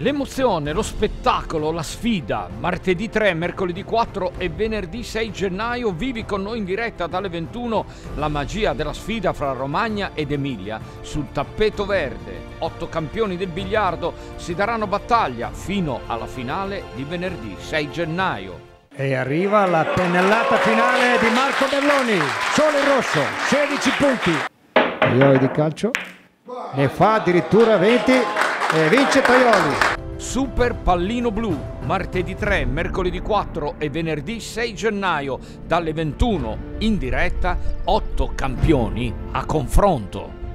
L'emozione, lo spettacolo, la sfida. Martedì 3, mercoledì 4 e venerdì 6 gennaio vivi con noi in diretta dalle 21 la magia della sfida fra Romagna ed Emilia sul tappeto verde. Otto campioni del biliardo si daranno battaglia fino alla finale di venerdì 6 gennaio. E arriva la pennellata finale di Marco Belloni. Sole in rosso, 16 punti. Ioi di calcio ne fa addirittura 20 e vince Toioli. Super Pallino Blu, martedì 3, mercoledì 4 e venerdì 6 gennaio, dalle 21 in diretta, 8 campioni a confronto.